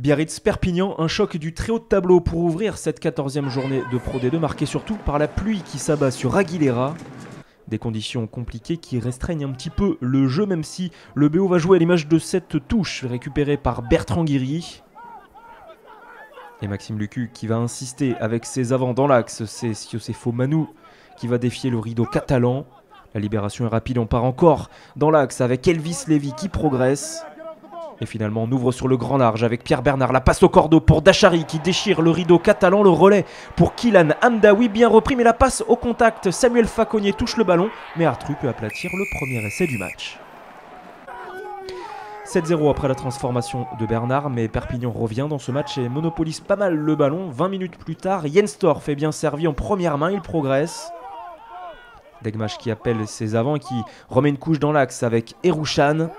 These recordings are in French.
Biarritz-Perpignan, un choc du très haut de tableau pour ouvrir cette 14e journée de Pro D2, marquée surtout par la pluie qui s'abat sur Aguilera. Des conditions compliquées qui restreignent un petit peu le jeu, même si le BO va jouer à l'image de cette touche récupérée par Bertrand Guiri. Et Maxime Lucu qui va insister avec ses avants dans l'axe, c'est Siosefo Manu qui va défier le rideau catalan. La libération est rapide, on part encore dans l'axe avec Elvis Lévy qui progresse. Et finalement, on ouvre sur le grand large avec Pierre Bernard. La passe au cordeau pour Dachary qui déchire le rideau catalan. Le relais pour Kylan Amdawi, bien repris, mais la passe au contact. Samuel Faconnier touche le ballon, mais Artru peut aplatir le premier essai du match. 7-0 après la transformation de Bernard, mais Perpignan revient dans ce match et monopolise pas mal le ballon. 20 minutes plus tard, Jens Torf est bien servi en première main, il progresse. Degmach qui appelle ses avants et qui remet une couche dans l'axe avec Erouchan.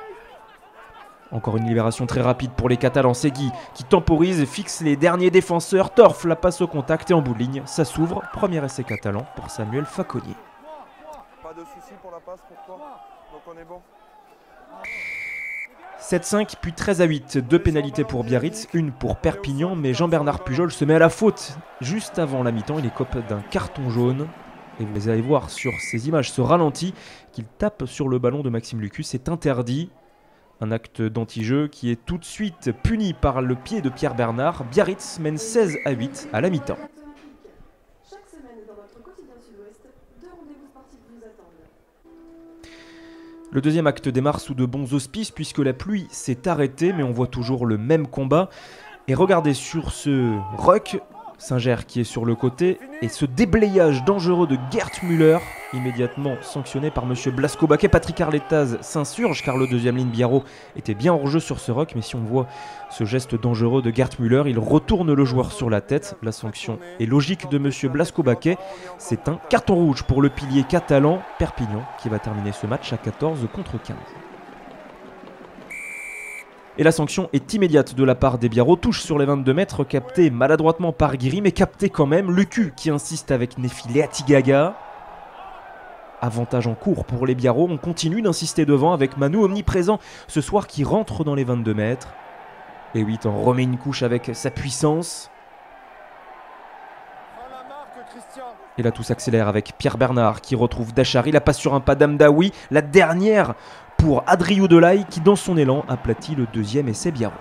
Encore une libération très rapide pour les Catalans. Segui qui temporise et fixe les derniers défenseurs. Torf la passe au contact et en bout de ligne, ça s'ouvre. Premier essai catalan pour Samuel Faconnier. Pas de soucis pour la passe pour toi Donc on est bon 7-5 puis 13 à 8. Deux pénalités pour Biarritz, une pour Perpignan, mais Jean-Bernard Pujol se met à la faute juste avant la mi-temps. Il est cope d'un carton jaune. Et vous allez voir sur ces images ce ralenti qu'il tape sur le ballon de Maxime Lucus. C'est interdit. Un acte d'anti-jeu qui est tout de suite puni par le pied de Pierre Bernard. Biarritz mène 16 à 8 à la mi-temps. Le deuxième acte démarre sous de bons auspices puisque la pluie s'est arrêtée mais on voit toujours le même combat. Et regardez sur ce rock Singer qui est sur le côté et ce déblayage dangereux de Gert Müller, immédiatement sanctionné par Monsieur Blasco Baquet. Patrick Arletaz s'insurge car le deuxième ligne Biarro était bien hors jeu sur ce rock, mais si on voit ce geste dangereux de Gert Müller, il retourne le joueur sur la tête. La sanction est logique de Monsieur Blasco Baquet. C'est un carton rouge pour le pilier catalan Perpignan qui va terminer ce match à 14 contre 15. Et la sanction est immédiate de la part des Biarro. Touche sur les 22 mètres, capté maladroitement par Guiri, mais capté quand même. Lucu qui insiste avec Nefi Atigaga. Avantage en cours pour les Biarro. On continue d'insister devant avec Manu omniprésent ce soir qui rentre dans les 22 mètres. Et 8 en remet une couche avec sa puissance. Et là tout s'accélère avec Pierre Bernard qui retrouve Dachary. La passe sur un pas d'Amdaoui. La dernière pour Adriou Delay qui dans son élan aplatit le deuxième essai Biarro.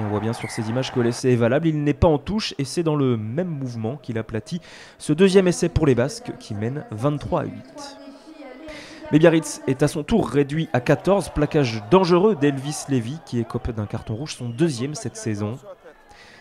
On voit bien sur ces images que l'essai est valable, il n'est pas en touche et c'est dans le même mouvement qu'il aplatit ce deuxième essai pour les Basques qui mène 23 à 8. Mais est à son tour réduit à 14, plaquage dangereux d'Elvis Levy qui copé d'un carton rouge, son deuxième cette saison.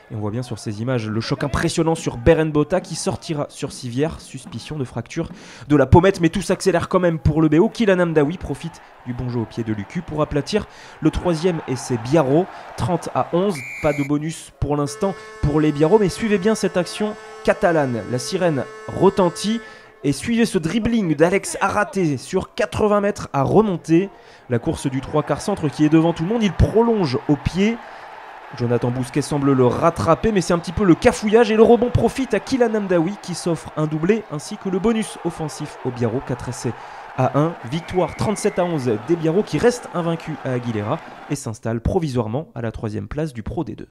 Et on voit bien sur ces images le choc impressionnant sur Beren Botta qui sortira sur Sivière. Suspicion de fracture de la pommette, mais tout s'accélère quand même pour le BO. Kylan Amdawi profite du bon jeu au pied de Lucu pour aplatir le troisième et c'est Biarro. 30 à 11. Pas de bonus pour l'instant pour les Biarro, mais suivez bien cette action catalane. La sirène retentit. Et suivez ce dribbling d'Alex Araté sur 80 mètres à remonter. La course du 3 quarts centre qui est devant tout le monde. Il prolonge au pied. Jonathan Bousquet semble le rattraper, mais c'est un petit peu le cafouillage et le rebond profite à Kylan Amdawi qui s'offre un doublé ainsi que le bonus offensif au Biarro 4 essais à 1. Victoire 37 à 11 des Biarro qui reste invaincu à Aguilera et s'installe provisoirement à la troisième place du Pro D2.